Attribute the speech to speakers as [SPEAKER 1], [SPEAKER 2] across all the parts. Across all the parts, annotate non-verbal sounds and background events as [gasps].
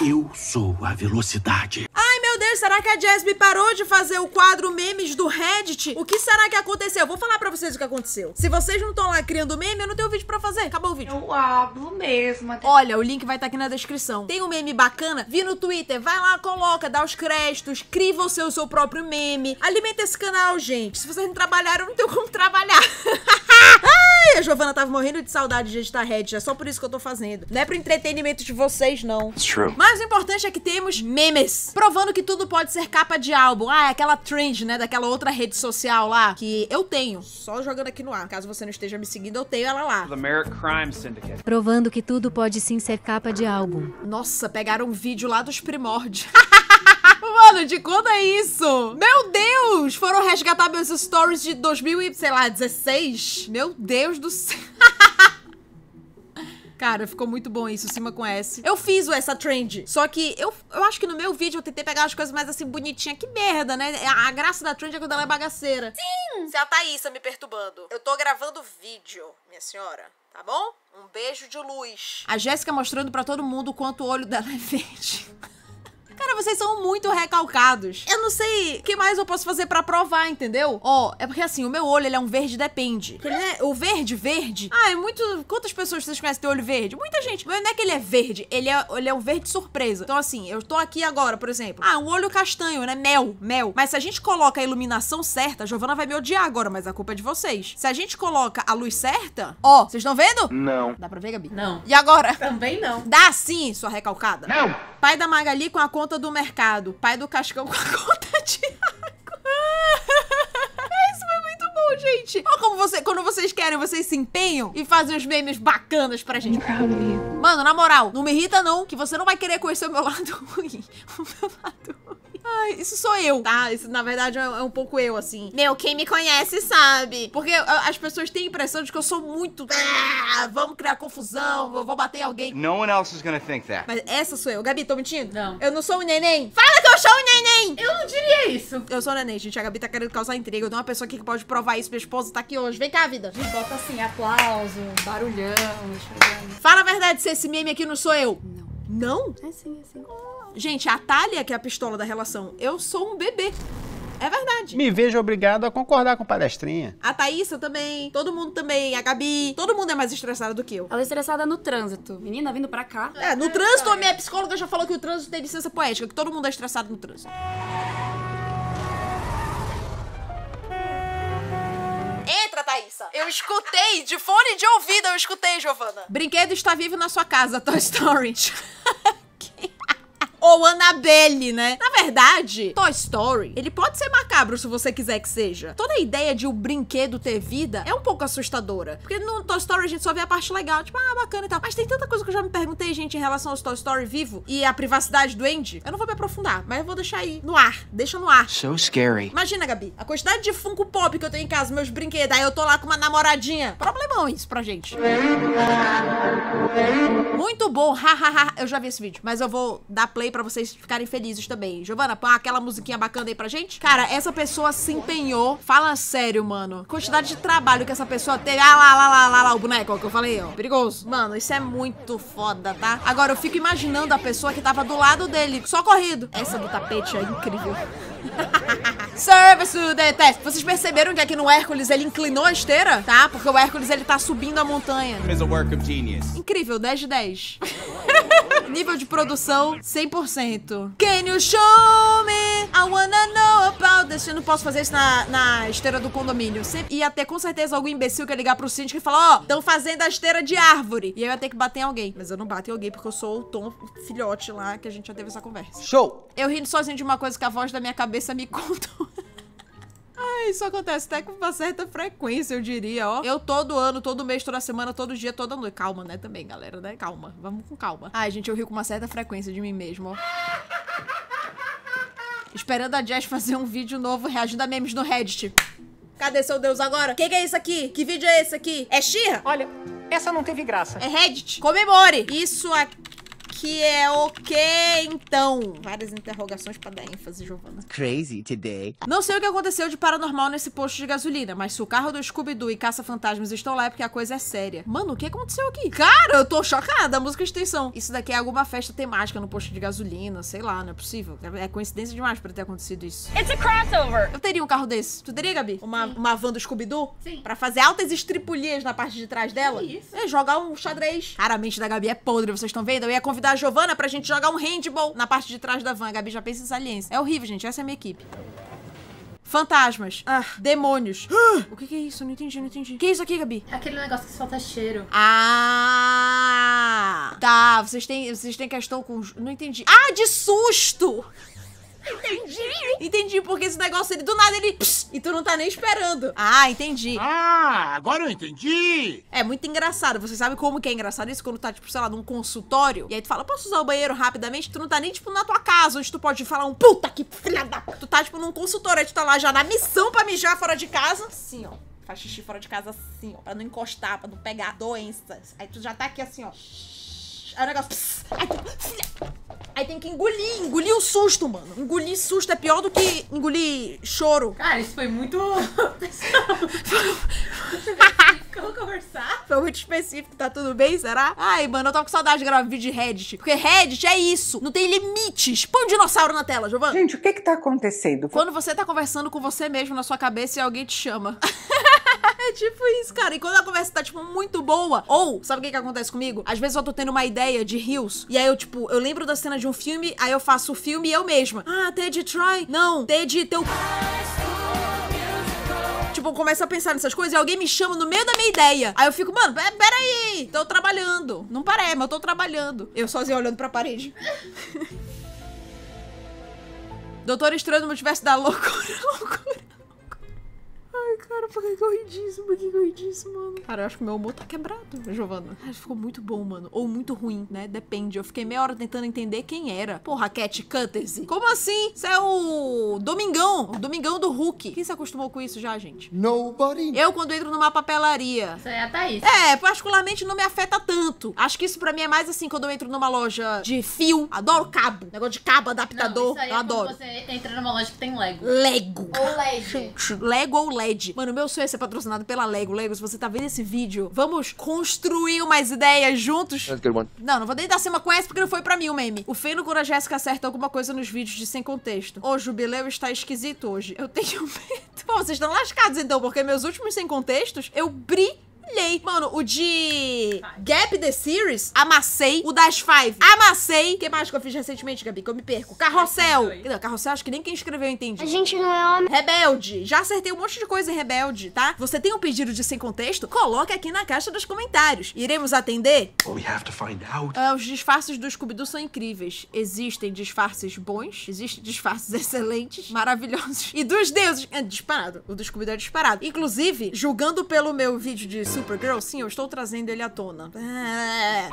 [SPEAKER 1] Eu sou a velocidade.
[SPEAKER 2] Ai, meu Deus, será que a Jasmine parou de fazer o quadro memes do Reddit? O que será que aconteceu? Vou falar pra vocês o que aconteceu. Se vocês não estão lá criando meme, eu não tenho vídeo pra fazer. Acabou o vídeo.
[SPEAKER 3] Eu hablo mesmo.
[SPEAKER 2] Olha, o link vai estar aqui na descrição. Tem um meme bacana? Vi no Twitter. Vai lá, coloca, dá os créditos, crie você o seu próprio meme. Alimenta esse canal, gente. Se vocês não trabalharam, não tem como trabalhar. [laughs] Ai, a Giovana tava morrendo de saudade de editar Reddit. É só por isso que eu tô fazendo. Não é pro entretenimento de vocês, não.
[SPEAKER 1] It's true.
[SPEAKER 2] Mas o importante é que temos memes. Provando que tudo pode ser capa de álbum. Ah, é aquela trend, né? Daquela outra rede social lá. Que eu tenho. Só jogando aqui no ar. Caso você não esteja me seguindo, eu tenho ela lá.
[SPEAKER 4] The Merrick Crime Syndicate.
[SPEAKER 5] Provando que tudo pode sim ser capa de álbum.
[SPEAKER 2] Nossa, pegaram um vídeo lá dos primórdios. [laughs] Mano, de quando é isso? Meu Deus! Foram resgatar meus stories de 2000 e, sei lá, 16? Meu Deus do céu. [laughs] Cara, ficou muito bom isso, cima com S. Eu fiz essa trend. Só que eu, eu acho que no meu vídeo eu tentei pegar as coisas mais assim bonitinhas. Que merda, né? A, a graça da trend é quando ela é bagaceira. Sim! Se a Thaísa me perturbando. Eu tô gravando vídeo, minha senhora. Tá bom? Um beijo de luz. A Jéssica mostrando pra todo mundo o quanto o olho dela é [laughs] verde. Cara, vocês são muito recalcados. Eu não sei o que mais eu posso fazer pra provar, entendeu? Ó, é porque assim, o meu olho, ele é um verde depende. Ele é, o verde, verde. Ah, é muito... Quantas pessoas vocês conhecem ter olho verde? Muita gente. Mas não é que ele é verde, ele é, ele é um verde surpresa. Então assim, eu tô aqui agora, por exemplo. Ah, um olho castanho, né? Mel, mel. Mas se a gente coloca a iluminação certa, a Giovana vai me odiar agora, mas a culpa é de vocês. Se a gente coloca a luz certa, ó, vocês estão vendo?
[SPEAKER 1] Não.
[SPEAKER 2] Dá pra ver, Gabi?
[SPEAKER 3] Não.
[SPEAKER 2] E agora?
[SPEAKER 3] Também não.
[SPEAKER 2] Dá sim, sua recalcada.
[SPEAKER 1] Não.
[SPEAKER 2] Pai da Magali com a conta do mercado. Pai do Cascão [laughs] com a conta de água. Isso foi muito bom, gente. Olha como você, quando vocês querem, vocês se empenham e fazem os memes bacanas pra gente. Mano, na moral, não me irrita não, que você não vai querer conhecer o meu lado [laughs] ruim. O meu lado ruim. Ai, isso sou eu, tá? Isso, na verdade, é é um pouco eu, assim. Meu, quem me conhece sabe. Porque as pessoas têm a impressão de que eu sou muito... Ah, vamos criar confusão, eu vou bater em alguém.
[SPEAKER 4] No one else is gonna think that.
[SPEAKER 2] Mas essa sou eu. Gabi, tô mentindo?
[SPEAKER 3] Não.
[SPEAKER 2] Eu não sou um neném. Fala que eu sou um neném!
[SPEAKER 3] Eu não diria isso.
[SPEAKER 2] Eu sou um neném, gente. A Gabi tá querendo causar intriga. Eu tenho uma pessoa aqui que pode provar isso. Minha esposa tá aqui hoje. Vem cá, vida.
[SPEAKER 3] A gente bota assim, aplauso, barulhão.
[SPEAKER 2] Fala a verdade se esse meme aqui não sou eu. Não. Não?
[SPEAKER 3] É assim, é assim.
[SPEAKER 2] Gente, a Thalia, que é a pistola da relação, eu sou um bebê. É verdade.
[SPEAKER 6] Me vejo obrigado a concordar com palestrinha.
[SPEAKER 2] A Thaísa também, todo mundo também, a Gabi, todo mundo é mais estressado do que eu.
[SPEAKER 3] Ela é estressada no trânsito. Menina, vindo pra cá.
[SPEAKER 2] É, no trânsito, a minha psicóloga já falou que o trânsito tem licença poética, que todo mundo é estressado no trânsito. Entra, Thaísa. Eu escutei, de fone de ouvido eu escutei, Giovana. Brinquedo está vivo na sua casa, Toy Story. [laughs] Ou Annabelle, né? Na verdade, Toy Story, ele pode ser macabro se você quiser que seja. Toda a ideia de o brinquedo ter vida é um pouco assustadora. Porque no Toy Story a gente só vê a parte legal, tipo, ah, bacana e tal. Mas tem tanta coisa que eu já me perguntei, gente, em relação aos Toy Story vivo e a privacidade do Andy. Eu não vou me aprofundar, mas eu vou deixar aí no ar. Deixa no ar.
[SPEAKER 1] So scary.
[SPEAKER 2] Imagina, Gabi, a quantidade de Funko Pop que eu tenho em casa, meus brinquedos, aí eu tô lá com uma namoradinha. Problemão isso pra gente. Muito bom, hahaha. eu já vi esse vídeo, mas eu vou dar play pra vocês ficarem felizes também. Giovana, põe aquela musiquinha bacana aí pra gente. Cara, essa pessoa se empenhou. Fala sério, mano. Quantidade de trabalho que essa pessoa teve. Ah lá, lá, lá, lá, lá, o boneco ó, que eu falei, ó. Perigoso. Mano, isso é muito foda, tá? Agora, eu fico imaginando a pessoa que tava do lado dele, só corrido. Essa do tapete é incrível. [laughs] Service to the test. Vocês perceberam que aqui no Hércules ele inclinou a esteira, tá? Porque o Hércules ele tá subindo a montanha.
[SPEAKER 4] Is a work of genius.
[SPEAKER 2] Incrível, 10 de 10. Nível de produção, 100%. Can you show me? I wanna know about this. Eu não posso fazer isso na, na esteira do condomínio. Sempre ia ter com certeza algum imbecil que ia ligar pro síndico e falar: Ó, estão fazendo a esteira de árvore. E aí eu ia ter que bater em alguém. Mas eu não bato em alguém porque eu sou o Tom filhote lá que a gente já teve essa conversa.
[SPEAKER 6] Show!
[SPEAKER 2] Eu rindo sozinho de uma coisa que a voz da minha cabeça me [laughs] contou. Ai, isso acontece até com uma certa frequência, eu diria, ó. Eu todo ano, todo mês, toda semana, todo dia, toda noite. Calma, né, também, galera, né? Calma. Vamos com calma. Ai, gente, eu rio com uma certa frequência de mim mesmo, ó. Esperando a Jess fazer um vídeo novo reagindo a memes no Reddit. Cadê seu Deus agora? Que que é isso aqui? Que vídeo é esse aqui? É Xirra?
[SPEAKER 7] Olha, essa não teve graça.
[SPEAKER 2] É Reddit. Comemore. Isso aqui que é ok, então. Várias interrogações pra dar ênfase, Giovana.
[SPEAKER 7] Crazy today.
[SPEAKER 2] Não sei o que aconteceu de paranormal nesse posto de gasolina, mas se o carro do Scooby-Doo e Caça-Fantasmas estão lá é porque a coisa é séria. Mano, o que aconteceu aqui? Cara, eu tô chocada. A música de extensão. Isso daqui é alguma festa temática no posto de gasolina, sei lá, não é possível. É coincidência demais pra ter acontecido isso.
[SPEAKER 3] It's a crossover!
[SPEAKER 2] Eu teria um carro desse. Tu teria, Gabi? Uma, uma van do Scooby-Doo?
[SPEAKER 3] Sim.
[SPEAKER 2] Pra fazer altas estripulias na parte de trás dela?
[SPEAKER 3] Que isso?
[SPEAKER 2] É, jogar um xadrez. Cara, a mente da Gabi é podre, vocês estão vendo? Eu ia convidar a Giovana pra gente jogar um handball na parte de trás da van. A Gabi já pensa em saliência. É horrível, gente. Essa é a minha equipe. Fantasmas. Ah, demônios. [gasps] Ah, o que, que é isso? Não entendi, não entendi. O que é isso aqui, Gabi?
[SPEAKER 3] Aquele negócio que solta cheiro.
[SPEAKER 2] Ah! Tá, vocês têm, vocês têm questão com. Não entendi. Ah, de susto! Entendi. Entendi, porque esse negócio ele do nada ele. Pss, e tu não tá nem esperando. Ah, entendi.
[SPEAKER 1] Ah, agora eu entendi.
[SPEAKER 2] É muito engraçado. Você sabe como que é engraçado isso? Quando tá, tipo, sei lá, num consultório. E aí tu fala, posso usar o banheiro rapidamente? Tu não tá nem, tipo, na tua casa, onde tu pode falar um puta que filha da. Tu tá, tipo, num consultório. Aí tu tá lá já na missão pra mijar fora de casa. Assim, ó. Faz xixi fora de casa assim, ó. Pra não encostar, pra não pegar doenças. Aí tu já tá aqui assim, ó. Aí o negócio. pss, Aí, tem que engolir, engolir o susto, mano. Engolir susto é pior do que engolir choro.
[SPEAKER 3] Cara, isso foi muito. [laughs] Conversar?
[SPEAKER 2] Foi muito específico, tá tudo bem, será? Ai, mano, eu tô com saudade de gravar vídeo de Reddit. Porque Reddit é isso, não tem limites. Põe um dinossauro na tela, Giovana.
[SPEAKER 8] Gente, o que que tá acontecendo?
[SPEAKER 2] Quando você tá conversando com você mesmo na sua cabeça e alguém te chama. [laughs] É tipo isso, cara. E quando a conversa tá, tipo, muito boa. Ou, sabe o que que acontece comigo? Às vezes eu tô tendo uma ideia de rios. E aí eu, tipo, eu lembro da cena de um filme. Aí eu faço o filme eu mesma. Ah, Ted Troy. Não, Ted teu. Tipo, eu começo a pensar nessas coisas e alguém me chama no meio da minha ideia. Aí eu fico, mano, pe- peraí, tô trabalhando. Não parei, mas eu tô trabalhando. Eu sozinha olhando pra parede. [laughs] Doutor Estranho no Multiverso da Loucura, [laughs] loucura. Cara, por que que eu ri disso? Por que que eu ri disso, mano? Cara, eu acho que meu humor tá quebrado, Giovana. Ai, ficou muito bom, mano. Ou muito ruim, né? Depende. Eu fiquei meia hora tentando entender quem era. Porra, Cat Cuttersy. Como assim? Isso é o Domingão. O Domingão do Hulk. Quem se acostumou com isso já, gente?
[SPEAKER 1] Nobody.
[SPEAKER 2] Eu, quando entro numa papelaria,
[SPEAKER 3] Isso aí é a Thaís.
[SPEAKER 2] é, particularmente não me afeta tanto. Acho que isso pra mim é mais assim quando eu entro numa loja de fio. Adoro cabo. Negócio de cabo,
[SPEAKER 3] Não,
[SPEAKER 2] adaptador.
[SPEAKER 3] isso aí
[SPEAKER 2] eu
[SPEAKER 3] é
[SPEAKER 2] adoro.
[SPEAKER 3] quando você entra numa loja que tem Lego.
[SPEAKER 2] Lego.
[SPEAKER 3] Ou LED.
[SPEAKER 2] Lego ou LED. Mano, meu sonho é ser patrocinado pela Lego. Lego, se você tá vendo esse vídeo, vamos construir umas ideias juntos. Não, não vou nem dar cima com essa porque não foi pra mim o meme. O feio quando a Jéssica acerta alguma coisa nos vídeos de sem contexto. O jubileu está esquisito hoje. Eu tenho [laughs] medo. Pô, vocês estão lascados então, porque meus últimos sem contextos, eu brilhei. Mano, o de Gap The Series, amassei. O das Five, amassei. O que mais que eu fiz recentemente, Gabi? Que eu me perco. Carrossel. Não, Carrossel, acho que nem quem escreveu entendi.
[SPEAKER 9] A gente não é homem.
[SPEAKER 2] Rebelde. Já acertei um monte de coisa em Rebelde, tá? Você tem um pedido de sem contexto? Coloque aqui na caixa dos comentários. Iremos atender?
[SPEAKER 1] We have to find out.
[SPEAKER 2] Ah, os disfarces do Scooby-Doo são incríveis. Existem disfarces bons, existem disfarces [laughs] excelentes, maravilhosos. E dos deuses, é disparado. O do Scooby-Doo é disparado. Inclusive, julgando pelo meu vídeo de Supergirl, sim, eu estou trazendo ele à tona. É,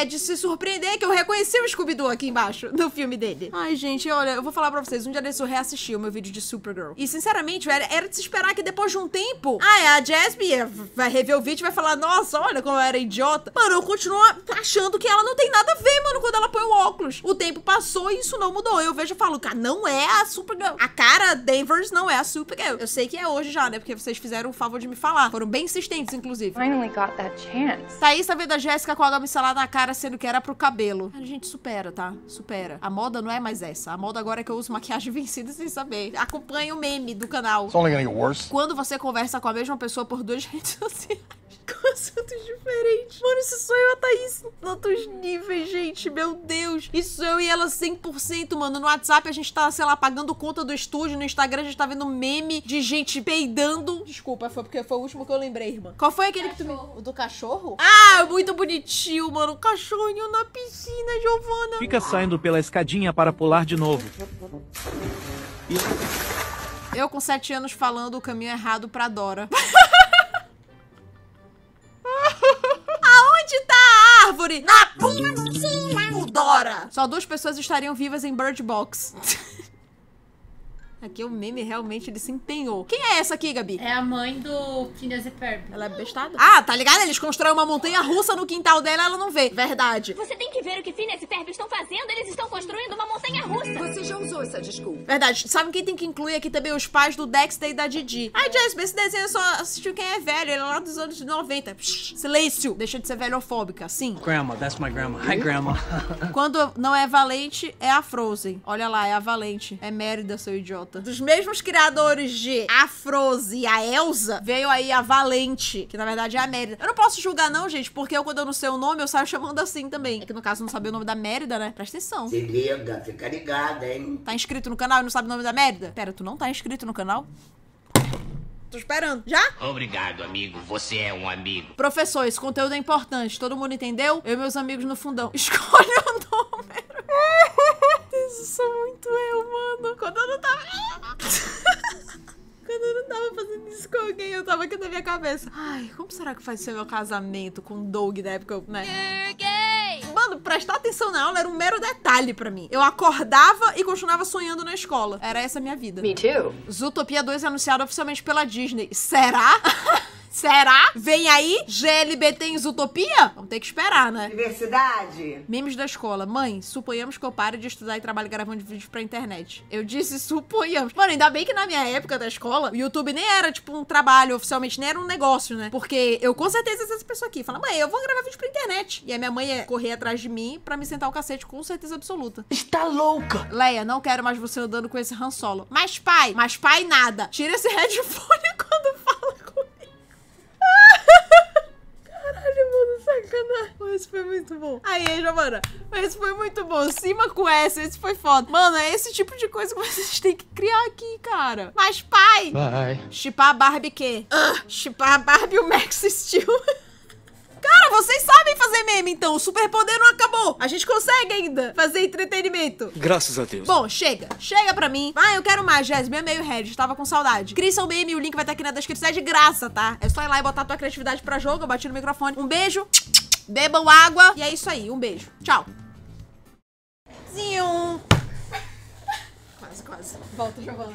[SPEAKER 2] é de se surpreender que eu reconheci o Scooby-Doo aqui embaixo, no filme dele. Ai, gente, olha, eu vou falar pra vocês, um dia desse eu reassisti o meu vídeo de Supergirl. E, sinceramente, era, era de se esperar que depois de um tempo, ah, a Jasmine vai rever o vídeo e vai falar, nossa, olha como eu era idiota. Mano, eu continuo achando que ela não tem nada a ver, mano, quando ela põe o óculos. O tempo passou e isso não mudou. Eu vejo e falo, cara, não é a Supergirl. A cara Danvers não é a Supergirl. Eu sei que é hoje já, né, porque vocês fizeram o favor de me falar. Foram bem insistentes, inclusive.
[SPEAKER 8] Finally got that chance.
[SPEAKER 2] Thaís tá vendo a Jéssica com água micelada na cara, sendo que era pro cabelo. A gente supera, tá? Supera. A moda não é mais essa. A moda agora é que eu uso maquiagem [laughs] vencida sem saber. Acompanhe o meme do canal.
[SPEAKER 1] only gonna get worse.
[SPEAKER 2] Quando você conversa com a mesma pessoa por duas [laughs] redes sociais. Com assuntos diferentes. Mano, isso sou eu a Thaís em outros níveis, gente. Meu Deus. Isso eu e ela 100%, mano. No WhatsApp a gente tá, sei lá, pagando conta do estúdio. No Instagram a gente tá vendo meme de gente peidando. Desculpa, foi porque foi o último que eu lembrei, irmã. Qual foi aquele que tu me... O do cachorro? Ah, muito bonitinho, mano. O cachorrinho na piscina, Giovana.
[SPEAKER 10] Fica saindo pela escadinha para pular de novo.
[SPEAKER 2] Eu com sete anos falando o caminho errado pra Dora. [laughs] árvore? Na piscina! Dora! Só duas pessoas estariam vivas em Bird Box. [laughs] Aqui o meme realmente ele se empenhou. Quem é essa aqui, Gabi?
[SPEAKER 3] É a mãe do Phineas e Ferb.
[SPEAKER 2] Ela é bestada? Ah, tá ligado? Eles constroem uma montanha russa no quintal dela ela não vê. Verdade.
[SPEAKER 9] Você tem que ver
[SPEAKER 7] ver o que Phineas e Ferb estão fazendo? Eles estão construindo uma montanha russa.
[SPEAKER 3] Você já usou essa desculpa.
[SPEAKER 2] Verdade. Sabe quem tem que incluir aqui também? Os pais do Dexter e da Didi. Ai, Jasper, esse desenho eu só assistiu quem é velho. Ele é lá dos anos 90. Psh, silêncio. Deixa de ser velhofóbica, sim.
[SPEAKER 10] Grandma, that's my grandma. Hi, grandma.
[SPEAKER 2] Quando não é Valente, é a Frozen. Olha lá, é a Valente. É Mérida, seu idiota. Dos mesmos criadores de a Frozen e a Elsa, veio aí a Valente, que na verdade é a Mérida. Eu não posso julgar não, gente, porque eu quando eu não sei o nome, eu saio chamando assim também. É que no caso não sabia o nome da Mérida, né? Presta atenção.
[SPEAKER 1] Se liga, fica ligada, hein?
[SPEAKER 2] Tá inscrito no canal e não sabe o nome da Mérida? Pera, tu não tá inscrito no canal? Tô esperando. Já?
[SPEAKER 1] Obrigado, amigo. Você é um amigo.
[SPEAKER 2] Professor, esse conteúdo é importante. Todo mundo entendeu? Eu e meus amigos no fundão. [laughs] Escolhe o número. Isso sou muito eu, mano. Quando eu não tava. [laughs] Quando eu não tava fazendo isso com alguém, eu tava aqui na minha cabeça. Ai, como será que vai ser meu casamento com o Doug da época, né? Mano, prestar atenção na aula era um mero detalhe pra mim. Eu acordava e continuava sonhando na escola. Era essa a minha vida.
[SPEAKER 3] Me too.
[SPEAKER 2] Zootopia 2 é anunciado oficialmente pela Disney. Será? [laughs] Será? Vem aí GLBT em Zootopia? Vamos ter que esperar, né?
[SPEAKER 8] Diversidade.
[SPEAKER 2] Memes da escola. Mãe, suponhamos que eu pare de estudar e trabalhe gravando vídeos pra internet. Eu disse suponhamos. Mano, ainda bem que na minha época da escola, o YouTube nem era, tipo, um trabalho oficialmente, nem era um negócio, né? Porque eu com certeza essa pessoa aqui fala, mãe, eu vou gravar vídeo pra internet. E a minha mãe ia correr atrás de mim pra me sentar o cacete com certeza absoluta.
[SPEAKER 1] Está louca!
[SPEAKER 2] Leia, não quero mais você andando com esse Han Solo. Mas pai, mas pai nada. Tira esse [laughs] headphone Esse foi muito bom. Aí, Giovana. Esse foi muito bom. Cima com essa, esse foi foda. Mano, é esse tipo de coisa que [laughs] vocês têm que criar aqui, cara. Mas pai.
[SPEAKER 6] Vai.
[SPEAKER 2] Chipar a Barbie quê? Ah, chipar a Barbie e o Max Steel. [laughs] Cara, vocês sabem fazer meme, então. O superpoder não acabou. A gente consegue ainda fazer entretenimento.
[SPEAKER 10] Graças a Deus.
[SPEAKER 2] Bom, chega. Chega pra mim. Ah, eu quero mais, Jéssica. Meio Red. Tava com saudade. Cria seu meme. O link vai estar aqui na descrição. É de graça, tá? É só ir lá e botar tua criatividade pra jogo. Eu bati no microfone. Um beijo. Bebam água. E é isso aí. Um beijo. Tchau. Zinho. Quase, quase. Volta, Giovana.